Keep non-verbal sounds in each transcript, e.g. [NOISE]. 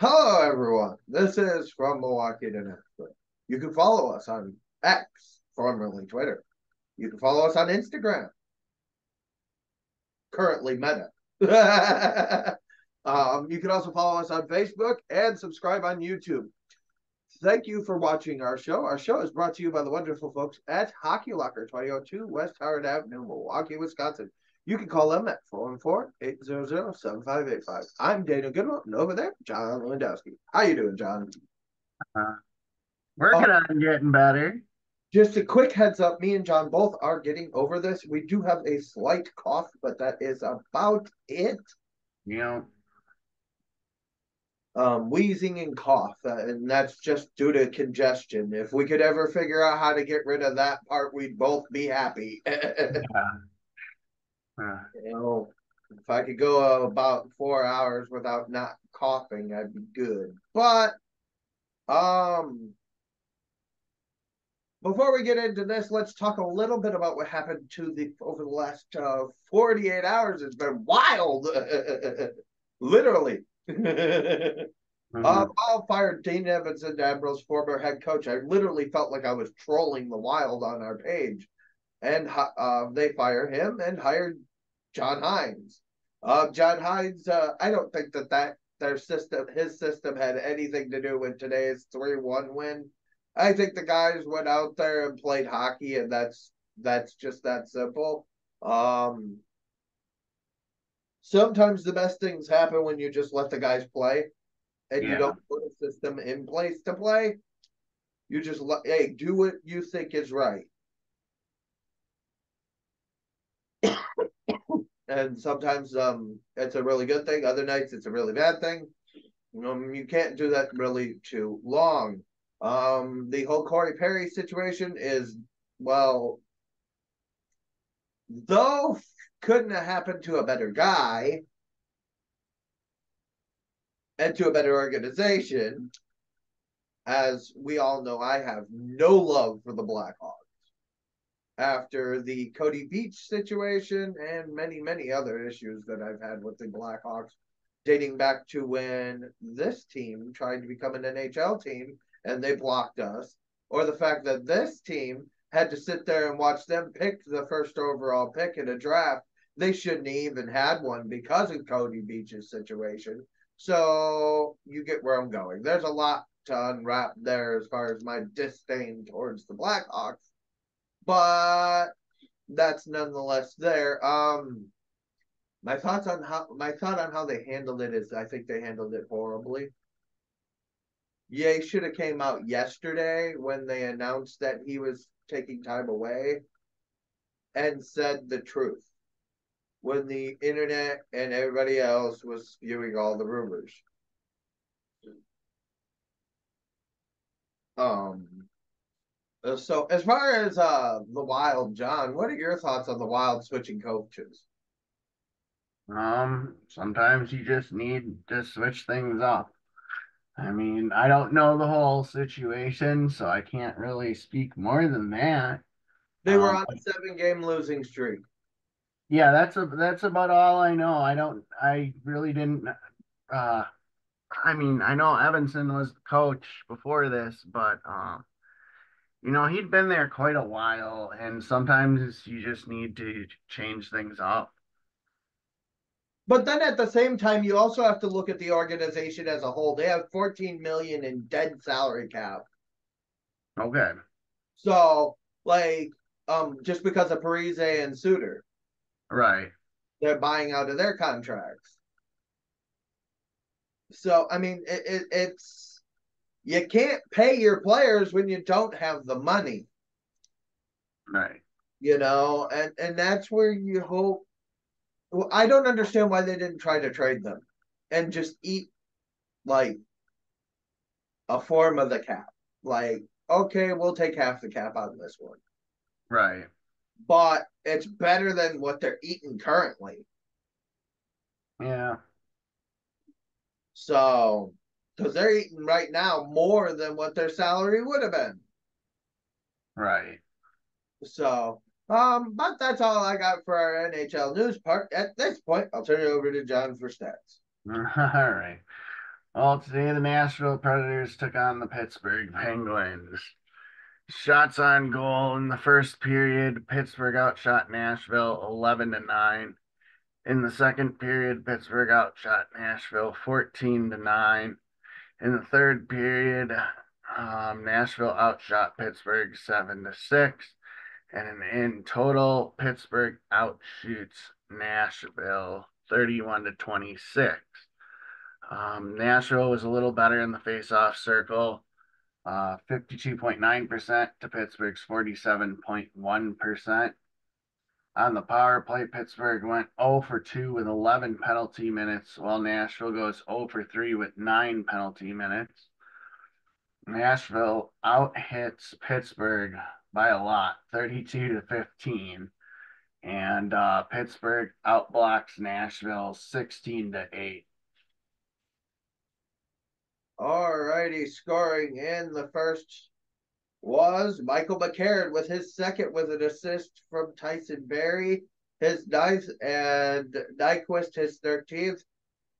Hello, everyone. This is from Milwaukee to. You can follow us on X, formerly Twitter. You can follow us on Instagram, currently Meta. [LAUGHS] um, you can also follow us on Facebook and subscribe on YouTube. Thank you for watching our show. Our show is brought to you by the wonderful folks at Hockey Locker, 2002 West Howard Avenue, Milwaukee, Wisconsin. You can call them at 414-800-7585. I'm Daniel Goodwin, and over there, John Lewandowski. How you doing, John? Uh, working oh, on getting better. Just a quick heads up, me and John both are getting over this. We do have a slight cough, but that is about it. Yeah um, wheezing and cough, uh, and that's just due to congestion. If we could ever figure out how to get rid of that part, we'd both be happy. [LAUGHS] yeah. Uh. You know, if I could go about four hours without not coughing, I'd be good. But, um, before we get into this, let's talk a little bit about what happened to the over the last uh, 48 hours. It's been wild, [LAUGHS] literally. mm-hmm. [LAUGHS] uh, Wild fired Dean Evason, Admirals former head coach. I literally felt like I was trolling the Wild on our page, and uh, they fire him and hired John Hynes. Uh, John Hynes, uh, I don't think that that their system, his system, had anything to do with today's three-one win. I think the guys went out there and played hockey, and that's that's just that simple. Um, sometimes the best things happen when you just let the guys play and yeah. you don't put a system in place to play. You just let hey, do what you think is right. And sometimes um it's a really good thing. Other nights it's a really bad thing. Um, you can't do that really too long. Um, the whole Corey Perry situation is well, though couldn't have happened to a better guy and to a better organization. As we all know, I have no love for the Blackhawks after the Cody Beach situation and many, many other issues that I've had with the Blackhawks, dating back to when this team tried to become an NHL team and they blocked us, or the fact that this team had to sit there and watch them pick the first overall pick in a draft they shouldn't even had one because of Cody Beach's situation. So you get where I'm going. There's a lot to unwrap there as far as my disdain towards the Blackhawks, but that's nonetheless there. Um, my thoughts on how my thought on how they handled it is I think they handled it horribly. Yeah, should have came out yesterday when they announced that he was taking time away and said the truth when the internet and everybody else was spewing all the rumors. Um. Uh, so as far as uh the Wild, John, what are your thoughts on the Wild switching coaches? Um, sometimes you just need to switch things up. I mean, I don't know the whole situation, so I can't really speak more than that. They were um, on a seven game losing streak. Yeah, that's a that's about all I know. I don't I really didn't uh I mean, I know Evanson was the coach before this, but um you know, he'd been there quite a while and sometimes you just need to change things up. But then at the same time, you also have to look at the organization as a whole. They have 14 million in dead salary cap. Okay. So, like, um, just because of Parise and Suter. Right. They're buying out of their contracts. So I mean, it, it, it's you can't pay your players when you don't have the money. Right. You know, and and that's where you hope. Well, I don't understand why they didn't try to trade them and just eat like a form of the cap. Like, okay, we'll take half the cap out of this one. Right but it's better than what they're eating currently. Yeah. So, because they're eating right now more than what their salary would have been. Right. So, um, but that's all I got for our NHL news part. At this point, I'll turn it over to John for stats. [LAUGHS] All right. Well, today the Nashville Predators took on the Pittsburgh [LAUGHS] Penguins. Shots on goal in the first period, Pittsburgh outshot Nashville 11 to 9. In the second period, Pittsburgh outshot Nashville 14 to 9. In the third period, um, Nashville outshot Pittsburgh 7 to 6. And in, total, Pittsburgh outshoots Nashville 31 to 26. Um, Nashville was a little better in the face-off circle, uh, 52.9% to Pittsburgh's 47.1%. On the power play, Pittsburgh went 0 for 2 with 11 penalty minutes, while Nashville goes 0 for 3 with 9 penalty minutes. Nashville out hits Pittsburgh by a lot, 32 to 15. And uh, Pittsburgh outblocks Nashville 16 to 8. All righty, scoring in the first was Michael McCarron with his second with an assist from Tyson Barrie, his ninth, and Nyquist his 13th.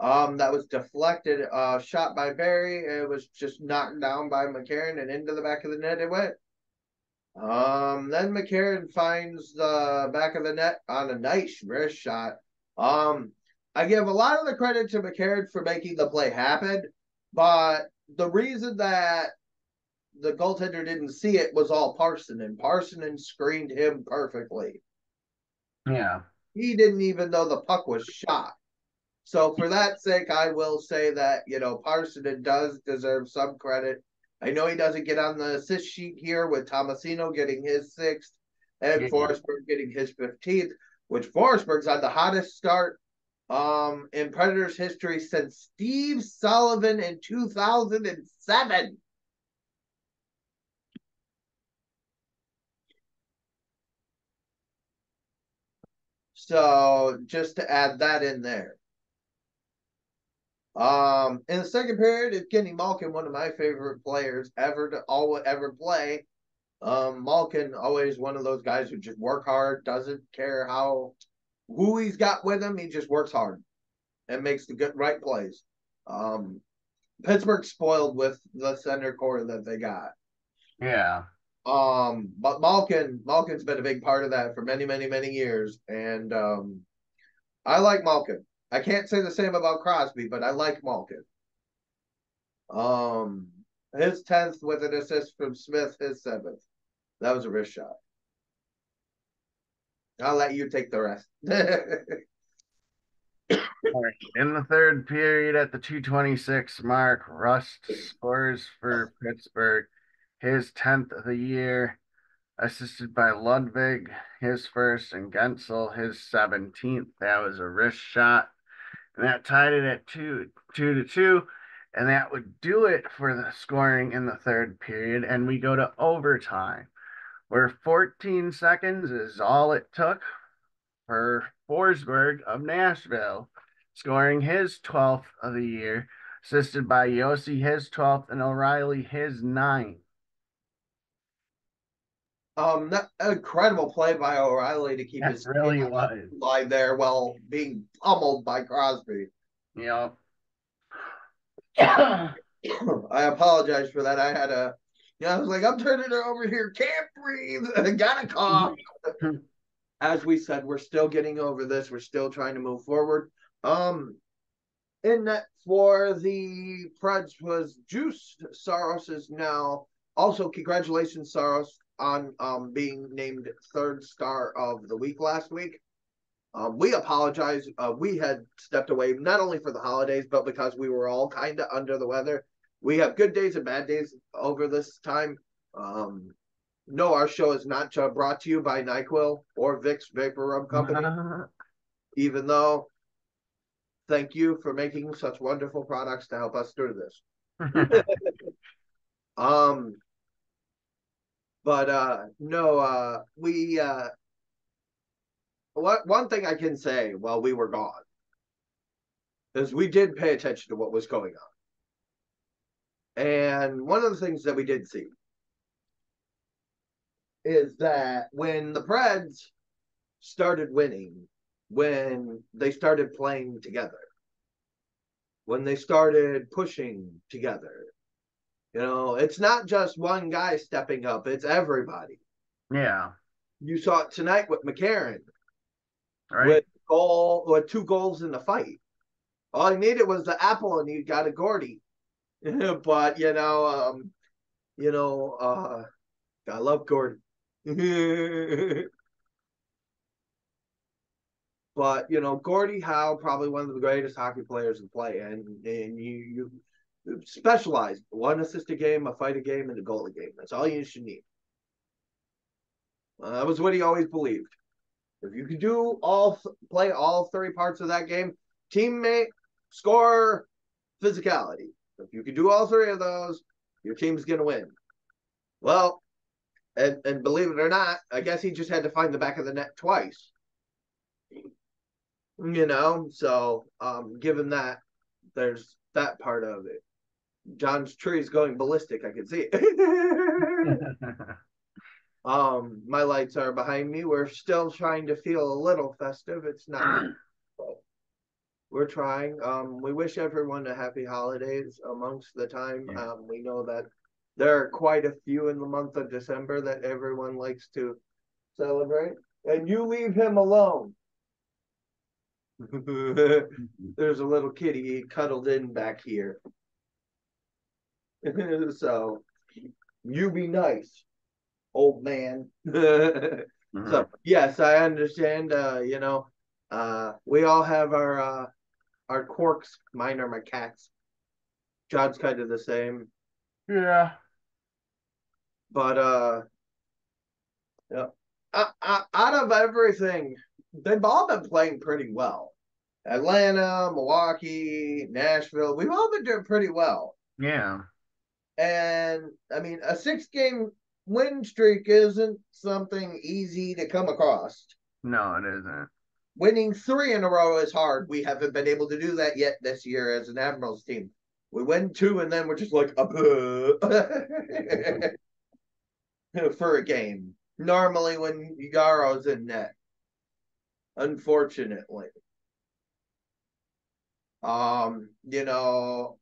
Um, that was deflected, uh, shot by Barrie. It was just knocked down by McCarron and into the back of the net it went. Um, then McCarron finds the back of the net on a nice wrist shot. Um, I give a lot of the credit to McCarron for making the play happen. But the reason that the goaltender didn't see it was all Parson, and Parson and screened him perfectly. Yeah. He didn't even know the puck was shot. So for that sake, I will say that, you know, Parson does deserve some credit. I know he doesn't get on the assist sheet here with Tomasino getting his sixth and yeah. Forsberg getting his 15th, which Forsberg's on the hottest start um, in Predators history since Steve Sullivan in 2007. So just to add that in there. Um, in the second period, it's Kenny Malkin, one of my favorite players ever to all ever play. Um, Malkin always one of those guys who just work hard, doesn't care how who he's got with him, he just works hard and makes the good right plays. Um, Pittsburgh spoiled with the center core that they got. Yeah. Um, but Malkin, Malkin's been a big part of that for many, many, many years, and um, I like Malkin. I can't say the same about Crosby, but I like Malkin. Um, his tenth with an assist from Smith, his seventh. That was a wrist shot. I'll let you take the rest. [LAUGHS] In the third period, at the 226 mark, Rust scores for Pittsburgh, his 10th of the year, assisted by Ludwig, his first, and Guentzel, his 17th. That was a wrist shot. And that tied it at two, two to two. And that would do it for the scoring in the third period. And we go to overtime where 14 seconds is all it took for Forsberg of Nashville, scoring his 12th of the year, assisted by Josi, his 12th and O'Reilly his ninth. Um, that incredible play by O'Reilly to keep that his really was line there while being pummeled by Crosby. Yeah. [COUGHS] I apologize for that. I had a yeah, I was like, I'm turning it over here. Can't breathe. [LAUGHS] Got a cough. [LAUGHS] As we said, we're still getting over this. We're still trying to move forward. Um, in that for the Preds was Juuse. Saros is now also congratulations Saros on um being named third star of the week last week. Um, we apologize. Uh, we had stepped away not only for the holidays, but because we were all kind of under the weather we have good days and bad days over this time. Um, no, our show is not brought to you by NyQuil or Vicks Vapor Rub Company, [LAUGHS] even though thank you for making such wonderful products to help us through this. [LAUGHS] [LAUGHS] um, but uh, no, uh, we uh, what one thing I can say while we were gone is we did pay attention to what was going on. And one of the things that we did see is that when the Preds started winning, when they started playing together, when they started pushing together. You know, it's not just one guy stepping up, it's everybody. Yeah. You saw it tonight with McCarron. Right. With goal or two goals in the fight. All he needed was the apple and he got a Gordie. [LAUGHS] but you know, um, you know, uh I love Gordie. [LAUGHS] but you know, Gordie Howe, probably one of the greatest hockey players to play, and and you you specialize one assist a game, a fight a game, and a goal a game. That's all you should need. Uh, that was what he always believed. If you could do all play all three parts of that game, teammate, score, physicality. If you could do all three of those, your team's gonna win. Well, and and believe it or not, I guess he just had to find the back of the net twice. You know, so um given that there's that part of it. John's tree is going ballistic, I can see it. [LAUGHS] um my lights are behind me. We're still trying to feel a little festive. It's not we're trying. Um we wish everyone a happy holidays amongst the time. Yeah. Um we know that there are quite a few in the month of December that everyone likes to celebrate. And you leave him alone. [LAUGHS] [LAUGHS] There's a little kitty cuddled in back here. [LAUGHS] so you be nice, old man. Mhm. [LAUGHS] so yes, I understand. Uh, you know, uh, we all have our uh, our quirks. Mine are my cats. John's kind of the same. yeah. But uh, yeah, uh, uh, out of everything, they've all been playing pretty well. Atlanta, Milwaukee, Nashville, we've all been doing pretty well. Yeah. And I mean, a six game win streak isn't something easy to come across. No, it isn't. Winning three in a row is hard. We haven't been able to do that yet this year as an Admirals team. We win two and then we're just like, uh, [LAUGHS] for a game. Normally when Yaro's in net. Unfortunately. Um, you know,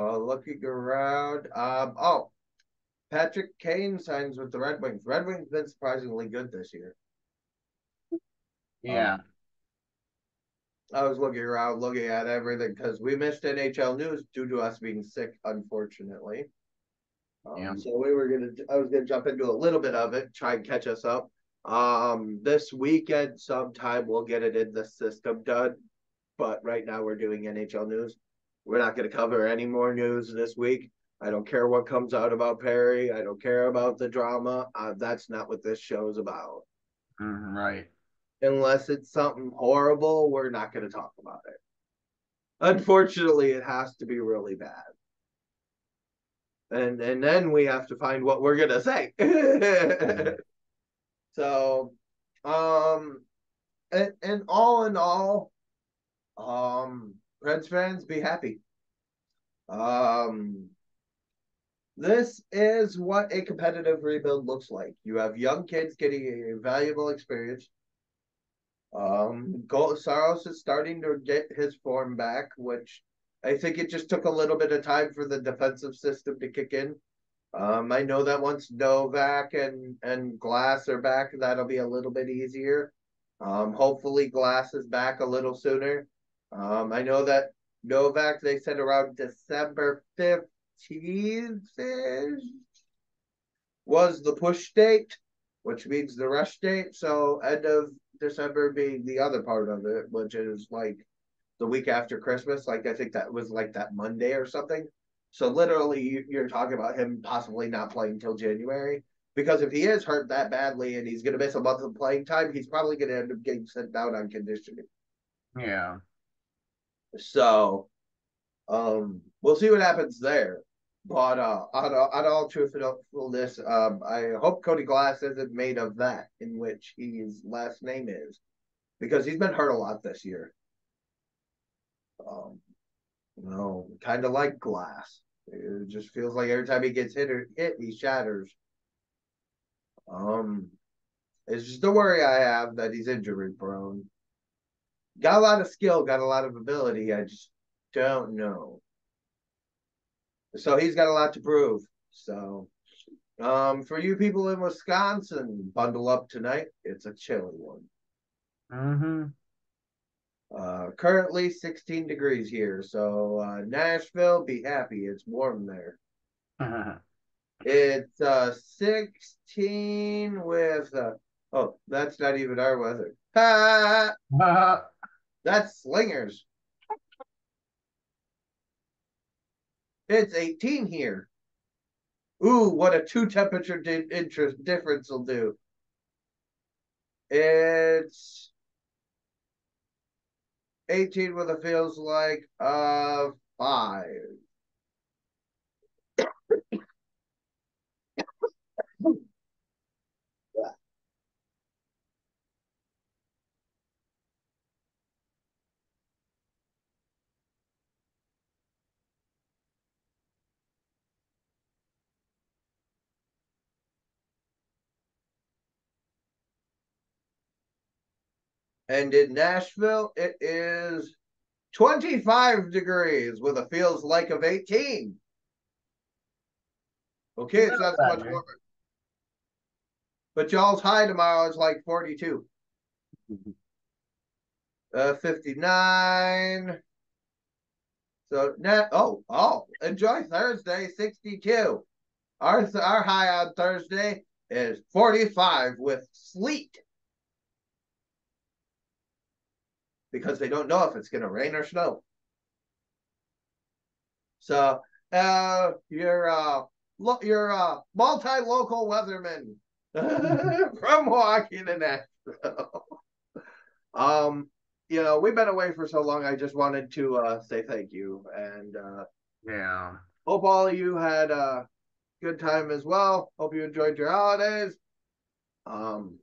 uh looking around. Um oh Patrick Kane signs with the Red Wings. Red Wings been surprisingly good this year. Yeah. I was looking around, looking at everything because we missed NHL news due to us being sick, unfortunately. Um, Yeah. So we were gonna, I was gonna jump into a little bit of it, try and catch us up. Um, this weekend, sometime we'll get it in the system done. But right now we're doing NHL news. We're not gonna cover any more news this week. I don't care what comes out about Perry. I don't care about the drama. Uh, that's not what this show is about Mhm, right. unless it's something horrible, we're not going to talk about it. Unfortunately, it has to be really bad. And and then we have to find what we're going to say. [LAUGHS] so, um and, and all in all, um Preds fans be happy. Um this is what a competitive rebuild looks like. You have young kids getting a valuable experience. Um, Go- Saros is starting to get his form back, which I think it just took a little bit of time for the defensive system to kick in. Um, I know that once Novak and and Glass are back, that'll be a little bit easier. Um, hopefully Glass is back a little sooner. Um, I know that Novak they said around December fifteenth was the push date, which means the rush date. So end of December being the other part of it, which is like the week after Christmas. Like I think that was like that Monday or something. So literally, you- you're talking about him possibly not playing until January. Because if he is hurt that badly and he's going to miss a month of playing time, he's probably going to end up getting sent down on conditioning. Yeah. So, um, we'll see what happens there. But uh, on, on all truthfulness, um, I hope Cody Glass isn't made of that, in which his last name is, because he's been hurt a lot this year. Um, you know, kind of like Glass. It just feels like every time he gets hit or hit, he shatters. Um, it's just a worry I have that he's injury prone. Got a lot of skill, got a lot of ability. I just don't know. So he's got a lot to prove. So, um, for you people in Wisconsin, bundle up tonight. It's a chilly one. Mm-hmm. Uh, currently 16 degrees here. So, uh, Nashville, be happy. It's warm there. [LAUGHS] It's uh 16 with uh oh, that's not even our weather. Ha! [LAUGHS] [LAUGHS] That's slingers. It's 18 here. Ooh, what a two temperature di- interest difference will do. It's 18 with a feels like uh five. And in Nashville, it is 25 degrees with a feels like of 18. Okay, it's not so much warmer. But y'all's high tomorrow is like 42. Uh, 59. So net oh oh enjoy Thursday 62. Our our high on Thursday is 45 with sleet. Because they don't know if it's gonna rain or snow. So uh your uh lo- your uh multi-local weatherman [LAUGHS] from Milwaukee to Nashville. um you know, we've been away for so long. I just wanted to uh, say thank you and uh, yeah. hope all of you had a good time as well. Hope you enjoyed your holidays. Um,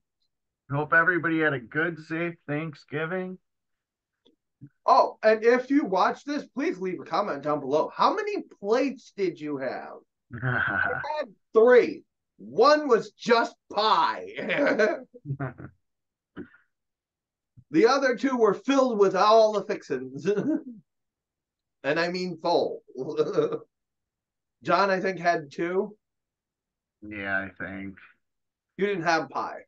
Hope everybody had a good, safe Thanksgiving. Oh, and if you watch this, please leave a comment down below. How many plates did you have? [LAUGHS] I had three. One was just pie. [LAUGHS] the other two were filled with all the fixins. [LAUGHS] and I mean full. John, I think, had two. yeah, I think. You didn't have pie.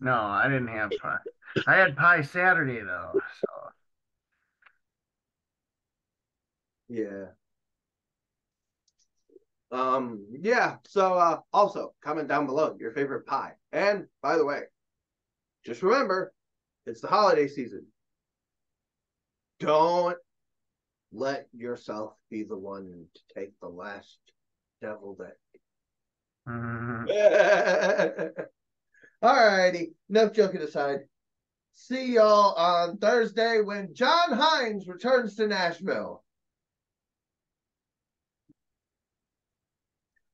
No, I didn't have pie. I had pie Saturday though, so Yeah. Um, yeah, so uh also comment down below your favorite pie. And by the way, just remember, it's the holiday season. Don't let yourself be the one to take the last deviled egg. mhm. [LAUGHS] Alrighty, enough joking aside. See y'all on Thursday when John Hynes returns to Nashville.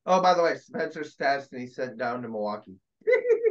Oh, by the way, Spencer Stastny sent down to Milwaukee. [LAUGHS]